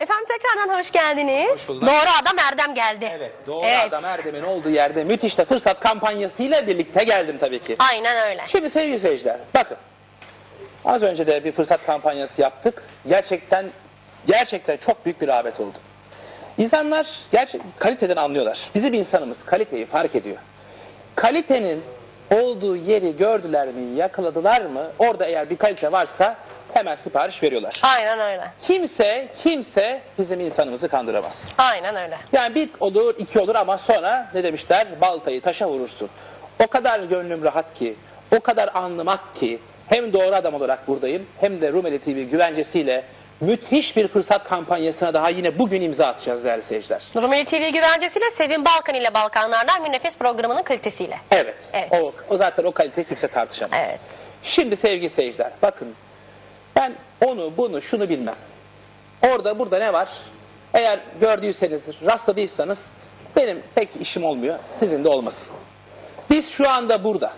Efendim tekrardan hoş geldiniz. Hoş bulduk. Doğru adam Erdem geldi. Evet, doğru Evet. adam Erdem'in olduğu yerde müthiş de fırsat kampanyasıyla birlikte geldim tabii ki. Aynen öyle. Şimdi sevgili seyirciler, bakın. Az önce de bir fırsat kampanyası yaptık. Gerçekten gerçekten çok büyük bir rağbet oldu. İnsanlar gerçek kaliteden anlıyorlar. Bizim insanımız kaliteyi fark ediyor. Kalitenin olduğu yeri gördüler mi, yakaladılar mı? Orada eğer bir kalite varsa hemen sipariş veriyorlar. Aynen öyle. Kimse, kimse bizim insanımızı kandıramaz. Aynen öyle. Yani bir olur, iki olur ama sonra ne demişler? Baltayı taşa vurursun. O kadar gönlüm rahat ki, o kadar anlamak ki, hem doğru adam olarak buradayım, hem de Rumeli TV güvencesiyle müthiş bir fırsat kampanyasına daha yine bugün imza atacağız değerli seyirciler. Rumeli TV güvencesiyle Sevin Balkan ile Balkanlardan bir nefes programının kalitesiyle. Evet, Evet. O, o zaten o kalite kimse tartışamaz. Evet. Şimdi sevgili seyirciler, bakın ben onu, bunu, şunu bilmem. Orada, burada ne var? Eğer gördüyseniz, rastladıysanız benim pek işim olmuyor, sizin de olmasın. Biz şu anda burada,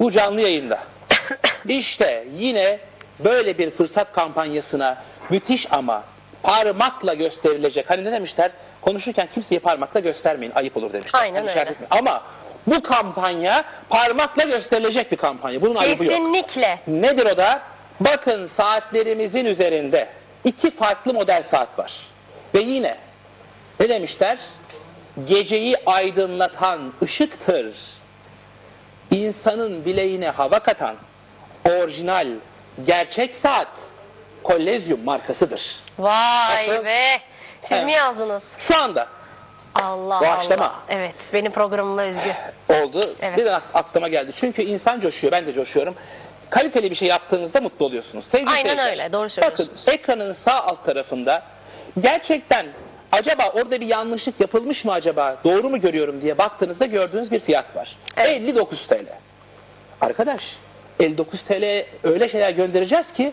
bu canlı yayında, işte yine böyle bir fırsat kampanyasına müthiş ama parmakla gösterilecek. Hani ne demişler? Konuşurken kimseyi parmakla göstermeyin, ayıp olur demişler. Aynen Hani öyle. Ama bu kampanya parmakla gösterilecek bir kampanya. Bunun ayıbı yok. Kesinlikle. Nedir o da? Bakın saatlerimizin üzerinde iki farklı model saat var. Ve yine ne demişler? Geceyi aydınlatan ışıktır. İnsanın bileğine hava katan orijinal gerçek saat Kolezyum markasıdır. Vay Nasıl? be. Siz mi Evet. yazdınız? Şu anda Allah Doğaçlama. Allah. Evet benim programıma özgü. oldu. Evet. Bir aklıma geldi. Çünkü insan coşuyor. Ben de coşuyorum. Kaliteli bir şey yaptığınızda mutlu oluyorsunuz. Sevgili Aynen seyirciler, öyle, doğru söylüyorsunuz. Bakın ekranın sağ alt tarafında gerçekten acaba orada bir yanlışlık yapılmış mı acaba doğru mu görüyorum diye baktığınızda gördüğünüz bir fiyat var. Evet. 59 TL. Arkadaş 59 TL öyle şeyler göndereceğiz ki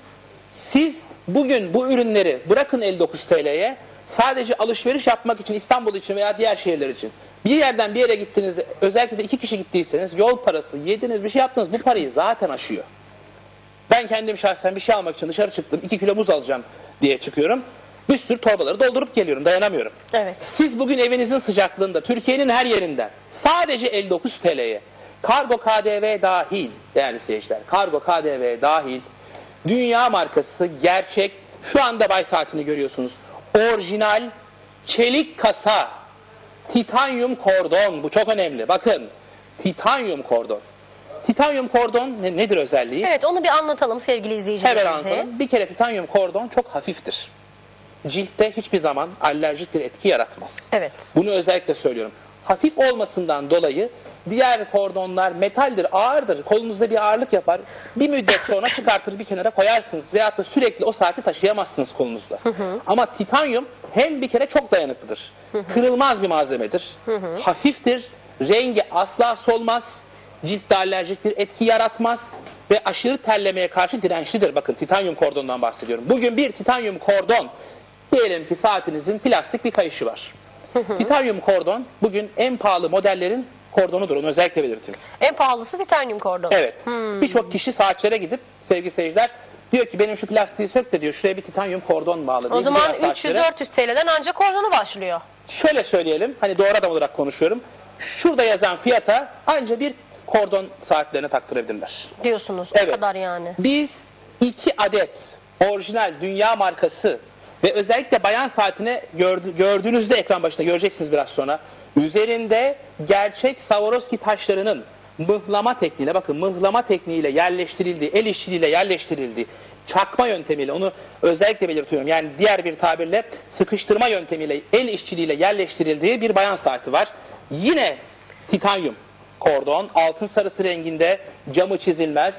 siz bugün bu ürünleri bırakın 59 TL'ye sadece alışveriş yapmak için İstanbul için veya diğer şehirler için bir yerden bir yere gittiğinizde özellikle de iki kişi gittiyseniz yol parası yediniz bir şey yaptınız bu parayı zaten aşıyor. Ben kendim şahsen bir şey almak için dışarı çıktım. 2 kilo muz alacağım diye çıkıyorum. Bir sürü torbaları doldurup geliyorum. Dayanamıyorum. Evet. Siz bugün evinizin sıcaklığında Türkiye'nin her yerinden sadece 59 TL'ye kargo KDV dahil değerli seyirciler kargo KDV dahil dünya markası gerçek şu anda bay saatini görüyorsunuz. Orijinal çelik kasa titanyum kordon bu çok önemli. Bakın titanyum kordon. Titanyum kordon ne- nedir özelliği? Evet onu bir anlatalım sevgili Hemen izleyicilerimize. anlatalım. Bir kere titanyum kordon çok hafiftir. Ciltte hiçbir zaman alerjik bir etki yaratmaz. Evet. Bunu özellikle söylüyorum. Hafif olmasından dolayı diğer kordonlar metaldir, ağırdır. Kolunuzda bir ağırlık yapar. Bir müddet sonra çıkartır bir kenara koyarsınız. Veyahut da sürekli o saati taşıyamazsınız kolunuzda. Ama titanyum hem bir kere çok dayanıklıdır. Kırılmaz bir malzemedir. Hafiftir. Rengi asla solmaz. Ciltte alerjik bir etki yaratmaz. Ve aşırı terlemeye karşı dirençlidir. Bakın titanyum kordondan bahsediyorum. Bugün bir titanyum kordon diyelim ki saatinizin plastik bir kayışı var. Titanyum kordon bugün en pahalı modellerin kordonudur. Onu özellikle belirtiyorum. En pahalısı titanyum kordon. Evet. Birçok kişi saatlere gidip sevgili seyirciler diyor ki benim şu plastiği sök de diyor şuraya bir titanyum kordon bağlı. O zaman gidiyor saatlere. 300-400 TL'den ancak kordonu başlıyor. Şöyle söyleyelim hani doğru adam olarak konuşuyorum. Şurada yazan fiyata anca bir kordon saatlerine taktırabilirler. Diyorsunuz. O Evet. kadar yani. Biz iki adet orijinal dünya markası ve özellikle bayan saatine gördü- gördüğünüzde ekran başında göreceksiniz biraz sonra. Üzerinde gerçek Swarovski taşlarının mıhlama tekniğiyle bakın mıhlama tekniğiyle yerleştirildiği, el işçiliğiyle yerleştirildiği çakma yöntemiyle onu özellikle belirtiyorum. Yani diğer bir tabirle sıkıştırma yöntemiyle el işçiliğiyle yerleştirildiği bir bayan saati var. Yine titanyum kordon altın sarısı renginde camı çizilmez.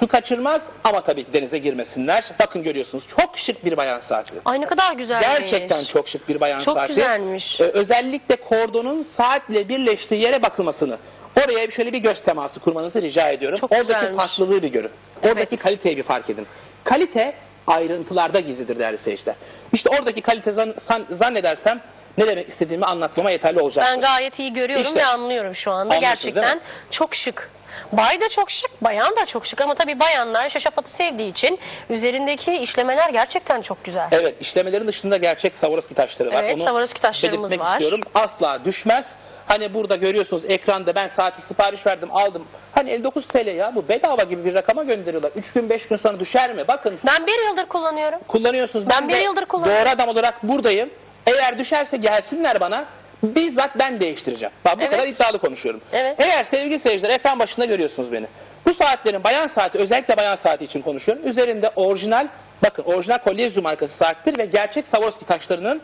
Su kaçırmaz ama tabii ki denize girmesinler. Bakın görüyorsunuz çok şık bir bayan saati. Ay ne kadar güzelmiş. Gerçekten çok şık bir bayan Çok saati. güzelmiş. Ee, özellikle kordonun saatle birleştiği yere bakılmasını. Oraya şöyle bir göz teması kurmanızı rica ediyorum. Çok Oradaki güzelmiş. farklılığı bir görün. Oradaki Evet. kaliteyi bir fark edin. Kalite ayrıntılarda gizlidir değerli seyirciler. İşte oradaki kalite zan- san- zannedersem ne demek istediğimi anlatmama yeterli olacaktır. Ben gayet iyi görüyorum İşte. ve anlıyorum şu anda. Anlıyorsunuz Gerçekten değil mi? çok şık. Bay da çok şık, bayan da çok şık ama tabii bayanlar şaşafatı sevdiği için üzerindeki işlemeler gerçekten çok güzel. Evet işlemelerin dışında gerçek Swarovski taşları var. Evet, Swarovski taşlarımız belirtmek var. istiyorum. Asla düşmez. Hani burada görüyorsunuz ekranda ben saati sipariş verdim aldım. Hani 59 TL ya bu bedava gibi bir rakama gönderiyorlar. 3 gün 5 gün sonra düşer mi? Bakın Ben bir yıldır kullanıyorum. kullanıyorsunuz. Ben bir de yıldır kullanıyorum. Doğru adam olarak buradayım. Eğer düşerse gelsinler bana. Bizzat ben değiştireceğim. Bak bu Evet. kadar iddialı konuşuyorum. Evet. Eğer sevgili seyirciler ekran başında görüyorsunuz beni. Bu saatlerin bayan saati özellikle bayan saati için konuşuyorum. Üzerinde orijinal bakın orijinal Kolezyum markası saattir ve gerçek Swarovski taşlarının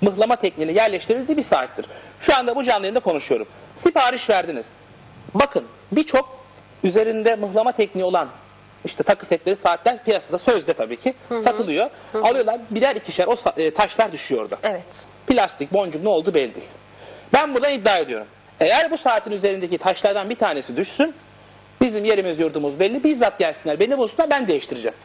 mıhlama tekniğiyle yerleştirildiği bir saattir. Şu anda bu canlı yayında konuşuyorum. Sipariş verdiniz. Bakın birçok üzerinde mıhlama tekniği olan işte takı setleri saatler piyasada sözde tabii ki satılıyor. Alıyorlar birer ikişer o e, taşlar düşüyor orada. Evet. Plastik, boncuk ne oldu belli değil. Ben buradan iddia ediyorum. Eğer bu saatin üzerindeki taşlardan bir tanesi düşsün, bizim yerimiz yurdumuz belli. Bizzat gelsinler, beni bulsunlar, ben değiştireceğim.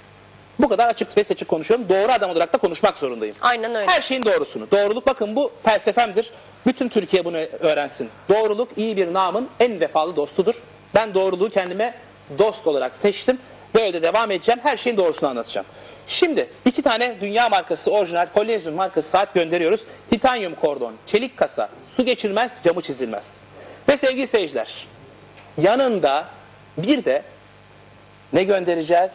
Bu kadar açık ve seçik konuşuyorum. Doğru adam olarak da konuşmak zorundayım. Aynen öyle. Her şeyin doğrusunu. Doğruluk bakın bu felsefemdir. Bütün Türkiye bunu öğrensin. Doğruluk iyi bir namın en vefalı dostudur. Ben doğruluğu kendime dost olarak seçtim ve öyle de devam edeceğim. Her şeyin doğrusunu anlatacağım. Şimdi iki tane dünya markası orijinal Kolezyum markası saat gönderiyoruz. Titanyum kordon, çelik kasa, su geçirmez, camı çizilmez. Ve sevgili seyirciler, yanında bir de ne göndereceğiz?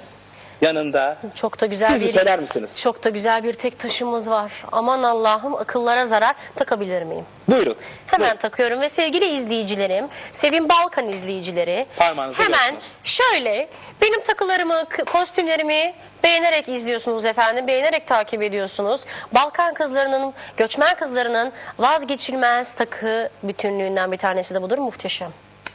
Yanında Çok da güzel Siz bir söyler misiniz? Çok da güzel bir tek taşımız var. Aman Allah'ım akıllara zarar takabilir miyim? Buyurun. Hemen Buyurun. takıyorum ve sevgili izleyicilerim, Sevin Balkan izleyicileri Parmağınızı hemen şöyle benim takılarımı, kostümlerimi beğenerek izliyorsunuz efendim, beğenerek takip ediyorsunuz. Balkan kızlarının, göçmen kızlarının vazgeçilmez takı bütünlüğünden bir tanesi de budur. Muhteşem.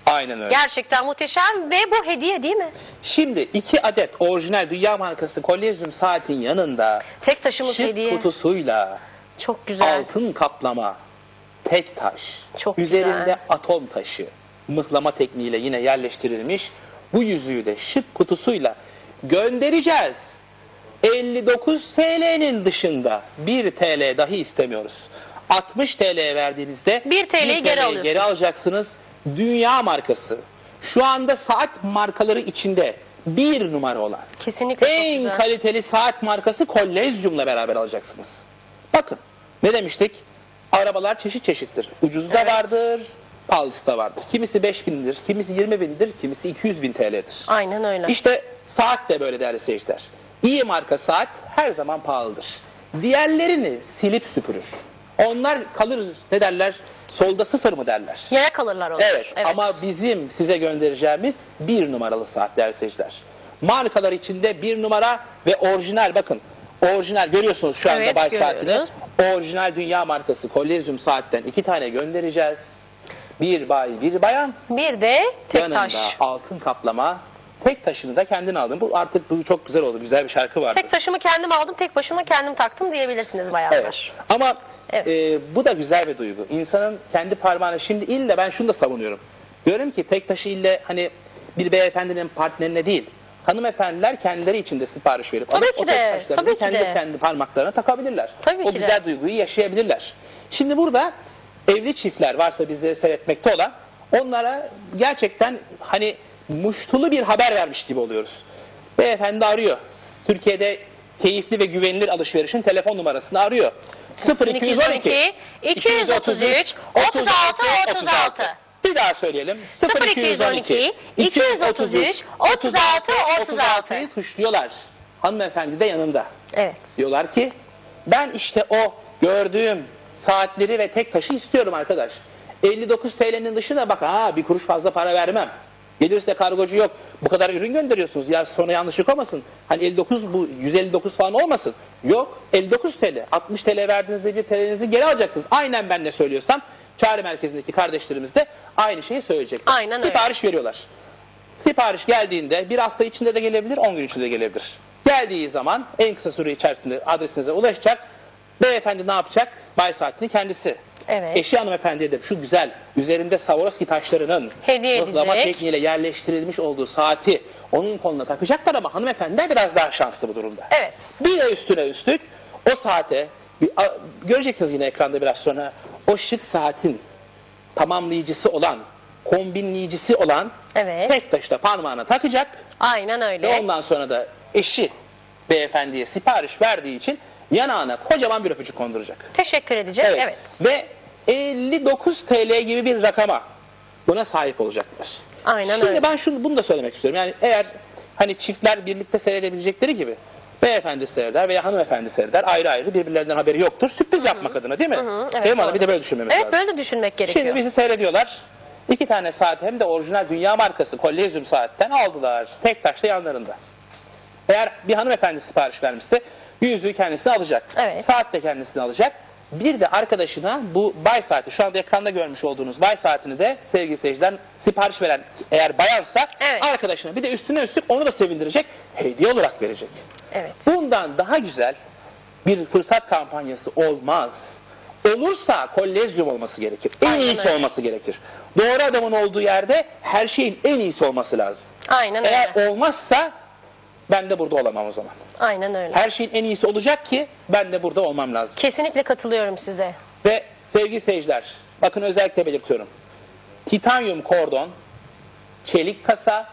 Aynen öyle. Gerçekten muhteşem ve bu hediye değil mi? Şimdi iki adet orijinal dünya markası Kolezyum saatin yanında Tek taşımız şık hediye. kutusuyla Çok güzel. altın kaplama tek taş Çok üzerinde güzel. atom taşı mıhlama tekniğiyle yine yerleştirilmiş bu yüzüğü de şık kutusuyla göndereceğiz. 59 TL'nin dışında 1 TL dahi istemiyoruz. 60 TL verdiğinizde 1 TL'yi geri alıyorsunuz. geri alacaksınız. Dünya markası. Şu anda saat markaları içinde bir numara olan Kesinlikle çok en güzel. kaliteli saat markası Kolezyum'la beraber alacaksınız. Bakın ne demiştik? Arabalar çeşit çeşittir. Ucuzu da Evet. vardır, pahalısı da vardır. Kimisi 5 bindir, kimisi 20 bindir, kimisi 200 bin TL'dir. Aynen öyle. İşte saat de böyle değerli seyirciler. İyi marka saat her zaman pahalıdır. Diğerlerini silip süpürür. Onlar kalır ne derler? Solda sıfır mı derler? Yaya kalırlar onlar. Evet, ama bizim size göndereceğimiz bir numaralı saat değerli seyirciler. Markalar içinde bir numara ve orijinal bakın. Orijinal görüyorsunuz şu anda Evet, bay saatini. Orijinal dünya markası Kolezyum saatten iki tane göndereceğiz. Bir bay bir bayan. Bir de tek yanında taş. altın kaplama. Tek taşını da kendin aldın. Bu artık bu çok güzel oldu. Güzel bir şarkı vardı. Tek taşımı kendim aldım, tek başıma kendim taktım diyebilirsiniz bayanlar. Evet. Ama Evet. e, bu da güzel bir duygu. İnsanın kendi parmağını şimdi ille ben şunu da savunuyorum. Diyorum ki tek taşı ille hani bir beyefendinin partnerine değil. Hanımefendiler kendileri için de sipariş verip Tabii alıp ki o tek de, taşlarını tabii ki kendi de. kendi parmaklarına takabilirler. Tabii o ki de. güzel duyguyu yaşayabilirler. Şimdi burada evli çiftler varsa bizleri seyretmekte olan onlara gerçekten hani muştulu bir haber vermiş gibi oluyoruz. Beyefendi arıyor. Türkiye'de keyifli ve güvenilir alışverişin telefon numarasını arıyor. 0212 233 36 36. Bir daha söyleyelim. 0212 233 36 36. 36'yı tuşluyorlar. Hanımefendi de yanında. Evet. Diyorlar ki ben işte o gördüğüm saatleri ve tek taşı istiyorum arkadaş. 59 TL'nin dışında bak ha bir kuruş fazla para vermem. Gelirse kargocu yok. Bu kadar ürün gönderiyorsunuz. Ya sonra yanlışlık olmasın. Hani 59 bu 159 falan olmasın. Yok 59 TL. 60 TL verdiğinizde bir TL'nizi geri alacaksınız. Aynen ben ne söylüyorsam çağrı merkezindeki kardeşlerimiz de aynı şeyi söyleyecekler. Aynen öyle. Sipariş veriyorlar. Sipariş geldiğinde bir hafta içinde de gelebilir, 10 gün içinde de gelebilir. Geldiği zaman en kısa süre içerisinde adresinize ulaşacak. Beyefendi ne yapacak? Bay saatini kendisi. Evet. Eşi hanımefendiye de şu güzel üzerinde Swarovski taşlarının Hediye mıhlama edecek. tekniğiyle yerleştirilmiş olduğu saati onun koluna takacaklar ama hanımefendi biraz daha şanslı bu durumda. Evet. Bir de üstüne üstlük o saate Bir, a- göreceksiniz yine ekranda biraz sonra. O şık saatin tamamlayıcısı olan, kombinleyicisi olan Evet. tek taşla parmağına takacak. Aynen Ve öyle. ondan sonra da eşi beyefendiye sipariş verdiği için yanağına kocaman bir öpücük konduracak. Teşekkür edeceğiz. Evet. Ve 59 TL gibi bir rakama buna sahip olacaklar. Aynen Şimdi öyle. ben şunu bunu da söylemek istiyorum. Yani eğer hani çiftler birlikte seyredebilecekleri gibi beyefendi seyreder veya hanımefendi seyreder ayrı ayrı birbirlerinden haberi yoktur. Sürpriz yapmak adına değil mi? evet, Sevim Hanım bir de böyle düşünmemiz Evet lazım. böyle de düşünmek gerekiyor. Şimdi bizi seyrediyorlar. İki tane saat hem de orijinal dünya markası Kolezyum saatten aldılar. Tek taşla yanlarında. Eğer bir hanımefendi sipariş vermişse yüzüğü kendisine alacak. Evet. Saat de kendisine alacak. Bir de arkadaşına bu bay saati şu anda ekranda görmüş olduğunuz bay saatini de sevgili seyirciler sipariş veren eğer bayansa Evet. arkadaşına bir de üstüne üstlük onu da sevindirecek hediye olarak verecek. Evet. Bundan daha güzel bir fırsat kampanyası olmaz. Olursa kolezyum olması gerekir. En Aynen iyisi öyle. olması gerekir. Doğru adamın olduğu yerde her şeyin en iyisi olması lazım. Aynen Eğer öyle. olmazsa ben de burada olamam o zaman. Aynen öyle. Her şeyin en iyisi olacak ki ben de burada olmam lazım. Kesinlikle katılıyorum size. Ve sevgili seyirciler, bakın özellikle belirtiyorum. Titanyum kordon, çelik kasa,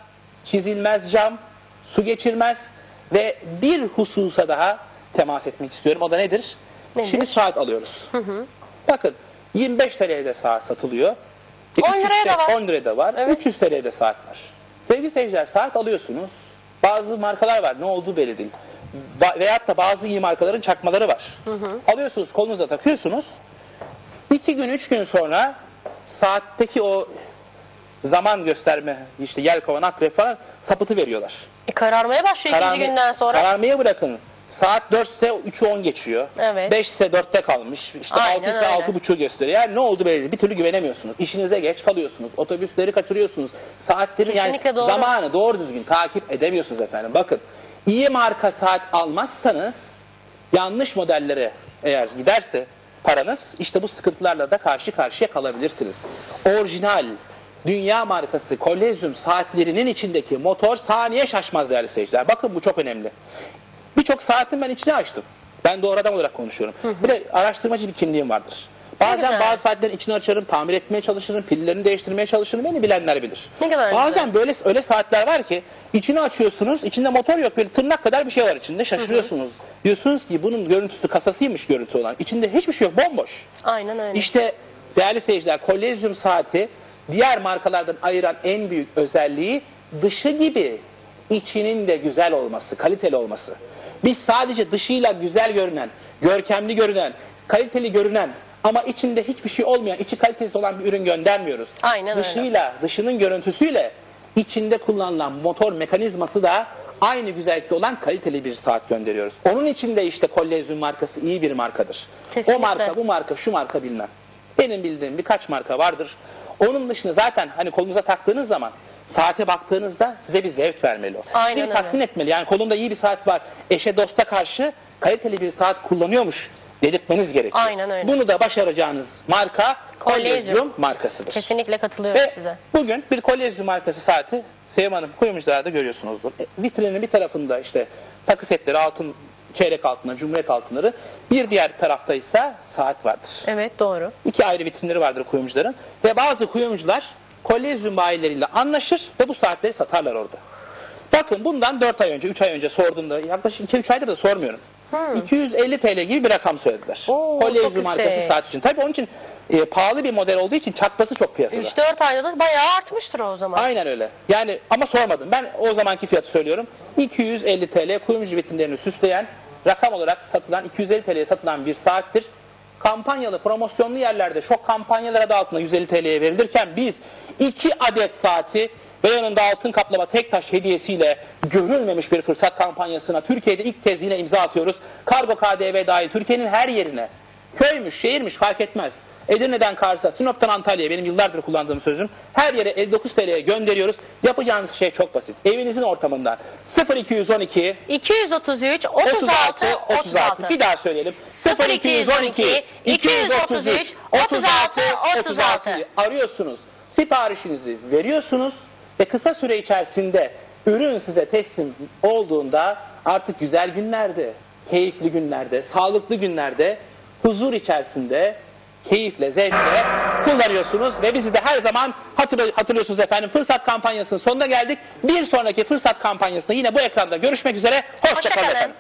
çizilmez cam, su geçirmez ve bir hususa daha temas etmek istiyorum. O da nedir? Nedir? Şimdi saat alıyoruz. Bakın 25 TL'de saat satılıyor. 10 300 liraya da var. 10 liraya da var. Evet. 300 TL'de saat var. Sevgili seyirciler saat alıyorsunuz. Bazı markalar var. Ne olduğu belli değil. Ba- veyahut da bazı iyi markaların çakmaları var. Alıyorsunuz kolunuza takıyorsunuz. İki gün, üç gün sonra saatteki o zaman gösterme, işte yelkovan, akrep falan sapıtı veriyorlar. E, kararmaya başlıyor ikinci Kararmaya- günden sonra. Kararmaya bırakın. Saat 4 ise 3'ü 10 geçiyor. Evet. 5 ise 4'te kalmış. İşte Aynen 6 ise öyle. 6.30'u gösteriyor. Yani ne oldu belli. Bir türlü güvenemiyorsunuz. İşinize geç kalıyorsunuz. Otobüsleri kaçırıyorsunuz. Saatleri yani Kesinlikle doğru. zamanı doğru düzgün takip edemiyorsunuz efendim. Bakın iyi marka saat almazsanız yanlış modellere eğer giderse paranız işte bu sıkıntılarla da karşı karşıya kalabilirsiniz. Orijinal dünya markası Kolezyum saatlerinin içindeki motor saniye şaşmaz değerli seyirciler. Bakın bu çok önemli. Birçok saatin ben içine açtım. Ben doğru adam olarak konuşuyorum. Bir de araştırmacı bir kimliğim vardır. Bazen güzel. bazı saatlerin içini açarım, tamir etmeye çalışırım, pillerini değiştirmeye çalışırım. Beni bilenler bilir. Ne kadar Bazen güzel. böyle öyle saatler var ki içini açıyorsunuz, içinde motor yok, böyle tırnak kadar bir şey var içinde. Şaşırıyorsunuz. Diyorsunuz ki bunun görüntüsü kasasıymış görüntü olan. İçinde hiçbir şey yok, bomboş. Aynen öyle. İşte değerli seyirciler kolezyum saati diğer markalardan ayıran en büyük özelliği dışı gibi içinin de güzel olması, kaliteli olması. Biz sadece dışıyla güzel görünen, görkemli görünen, kaliteli görünen ama içinde hiçbir şey olmayan, içi kalitesiz olan bir ürün göndermiyoruz. Aynen öyle. Dışıyla, dışının görüntüsüyle içinde kullanılan motor mekanizması da aynı güzellikte olan kaliteli bir saat gönderiyoruz. Onun için de işte Kolezyum markası iyi bir markadır. Kesinlikle. O marka, bu marka, şu marka bilmem. Benim bildiğim birkaç marka vardır. Onun dışında zaten hani kolunuza taktığınız zaman saate baktığınızda size bir zevk vermeli o. Aynen Sizi bir tatmin etmeli. Yani kolumda iyi bir saat var. Eşe dosta karşı kaliteli bir saat kullanıyormuş dedirtmeniz gerekiyor. Aynen öyle. Bunu da başaracağınız marka Kolezyum. Kolezyum markasıdır. Kesinlikle katılıyorum Ve size. bugün bir kolezyum markası saati Sevim Hanım kuyumcularda görüyorsunuzdur. E, vitrinin bir tarafında işte takı setleri, altın, çeyrek altınları, cumhuriyet altınları. Bir diğer tarafta ise saat vardır. Evet doğru. İki ayrı vitrinleri vardır kuyumcuların. Ve bazı kuyumcular kolezyum bayileriyle anlaşır ve bu saatleri satarlar orada. Bakın bundan 4 ay önce, 3 ay önce sorduğumda yaklaşık 2-3 aydır da sormuyorum. 250 TL gibi bir rakam söylediler. Hmm. Oo, kolezyum markası saat için. Tabii onun için e, pahalı bir model olduğu için çakması çok piyasada. 3-4 ayda da bayağı artmıştır o zaman. Aynen öyle. Yani ama sormadım. Ben o zamanki fiyatı söylüyorum. 250 TL kuyumcu vitrinlerini süsleyen rakam olarak satılan 250 TL'ye satılan bir saattir. Kampanyalı, promosyonlu yerlerde şok kampanyalar adı altında 150 TL'ye verilirken biz 2 adet saati ve yanında altın kaplama tek taş hediyesiyle görülmemiş bir fırsat kampanyasına Türkiye'de ilk kez yine imza atıyoruz. Kargo KDV dahil Türkiye'nin her yerine köymüş, şehirmiş fark etmez. Edirne'den Kars'a, Sinop'tan Antalya'ya benim yıllardır kullandığım sözüm. Her yere 59 TL'ye gönderiyoruz. Yapacağınız şey çok basit. Evinizin ortamından 0212 233 36 36. Bir daha söyleyelim. 0212 233 36 36. Arıyorsunuz. Siparişinizi veriyorsunuz ve kısa süre içerisinde ürün size teslim olduğunda artık güzel günlerde, keyifli günlerde, sağlıklı günlerde huzur içerisinde keyifle, zevkle kullanıyorsunuz ve bizi de her zaman hatırlı- hatırlıyorsunuz efendim. Fırsat kampanyasının sonuna geldik. Bir sonraki fırsat kampanyasında yine bu ekranda görüşmek üzere. Hoşçakalın Hoşçakalın. efendim.